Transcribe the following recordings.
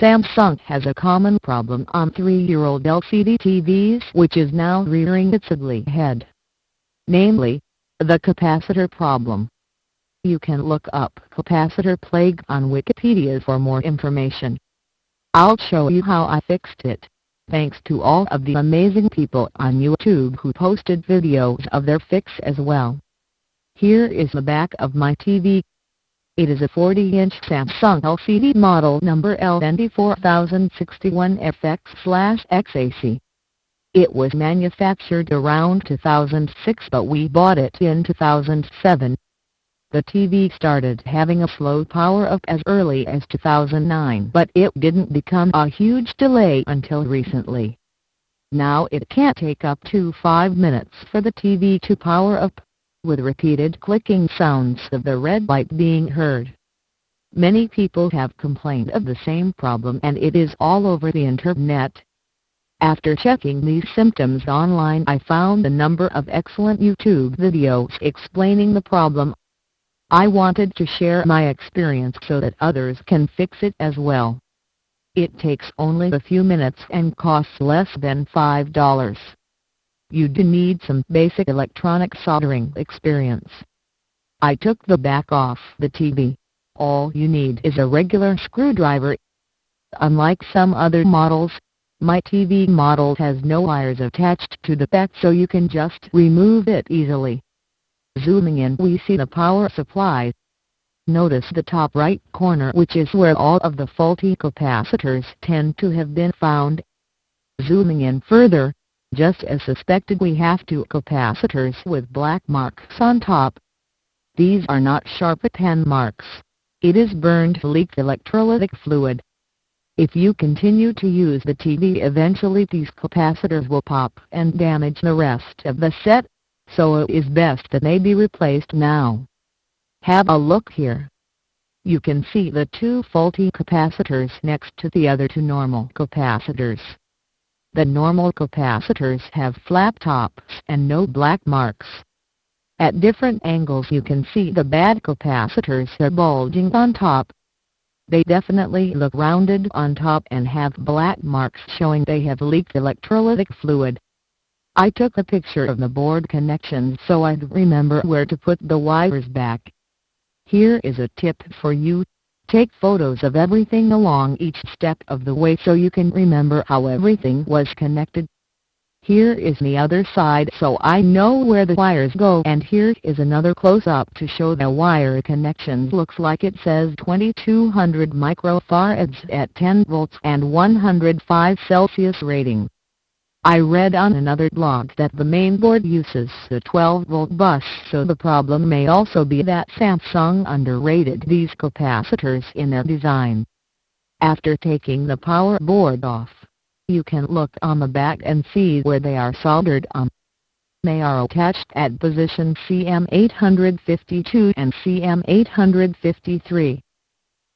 Samsung has a common problem on 3-year-old LCD TVs which is now rearing its ugly head. Namely, the capacitor problem. You can look up capacitor plague on Wikipedia for more information. I'll show you how I fixed it, thanks to all of the amazing people on YouTube who posted videos of their fix as well. Here is the back of my TV. It is a 40-inch Samsung LCD model number LNT4061FX-XAC. It was manufactured around 2006 but we bought it in 2007. The TV started having a slow power-up as early as 2009 but it didn't become a huge delay until recently. Now it can't take up to 5 minutes for the TV to power up, with repeated clicking sounds of the red light being heard. Many people have complained of the same problem and it is all over the internet. After checking these symptoms online I found a number of excellent YouTube videos explaining the problem I wanted to share my experience so that others can fix it as well. It takes only a few minutes and costs less than $5. You do need some basic electronic soldering experience. I took the back off the TV. All you need is a regular screwdriver. Unlike some other models, my TV model has no wires attached to the back so you can just remove it easily. Zooming in we see the power supply. Notice the top right corner which is where all of the faulty capacitors tend to have been found. Zooming in further, just as suspected we have two capacitors with black marks on top. These are not Sharpie pen marks. It is burned leaked electrolytic fluid. If you continue to use the TV eventually these capacitors will pop and damage the rest of the set so it is best that they be replaced now. Have a look here. You can see the two faulty capacitors next to the other two normal capacitors. The normal capacitors have flat tops and no black marks. At different angles you can see the bad capacitors are bulging on top. They definitely look rounded on top and have black marks showing they have leaked electrolytic fluid. I took a picture of the board connections so I'd remember where to put the wires back. Here is a tip for you. Take photos of everything along each step of the way so you can remember how everything was connected. Here is the other side so I know where the wires go and here is another close-up to show the wire connections looks like it says 2200 microfarads at 10 volts and 105 Celsius rating. I read on another blog that the main board uses a 12-volt bus so the problem may also be that Samsung underrated these capacitors in their design. After taking the power board off, you can look on the back and see where they are soldered on. They are attached at position CM852 and CM853.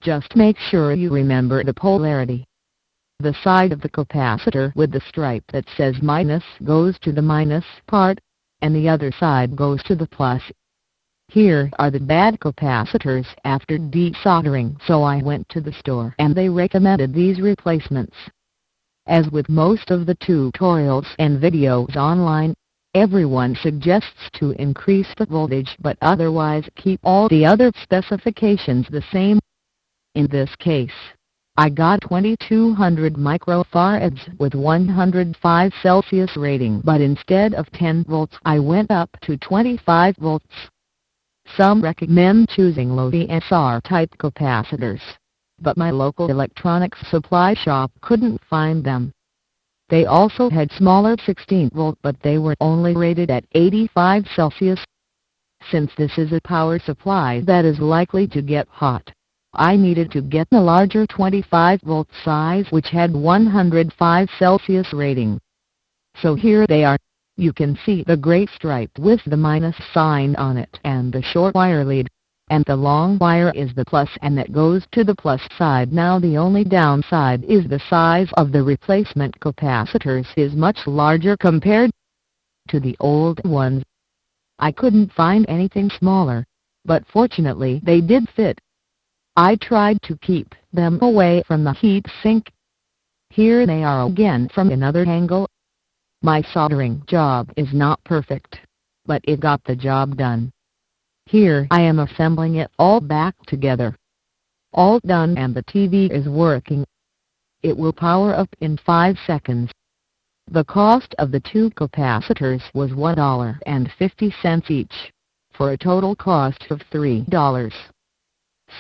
Just make sure you remember the polarity. The side of the capacitor with the stripe that says minus goes to the minus part, and the other side goes to the plus. Here are the bad capacitors after desoldering so I went to the store and they recommended these replacements. As with most of the tutorials and videos online, everyone suggests to increase the voltage but otherwise keep all the other specifications the same. In this case, I got 2200 microfarads with 105 Celsius rating but instead of 10 volts I went up to 25 volts. Some recommend choosing low ESR type capacitors, but my local electronics supply shop couldn't find them. They also had smaller 16 volt but they were only rated at 85 Celsius. Since this is a power supply that is likely to get hot, I needed to get the larger 25 volt size which had 105 Celsius rating. So here they are. You can see the gray stripe with the minus sign on it and the short wire lead. And the long wire is the plus and that goes to the plus side. Now the only downside is the size of the replacement capacitors is much larger compared to the old ones. I couldn't find anything smaller, but fortunately they did fit. I tried to keep them away from the heat sink. Here they are again from another angle. My soldering job is not perfect, but it got the job done. Here I am assembling it all back together. All done and the TV is working. It will power up in 5 seconds. The cost of the two capacitors was $1.50 each, for a total cost of $3.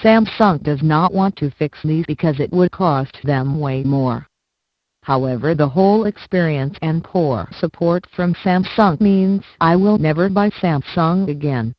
Samsung does not want to fix these because it would cost them way more. However the whole experience and poor support from Samsung means I will never buy Samsung again.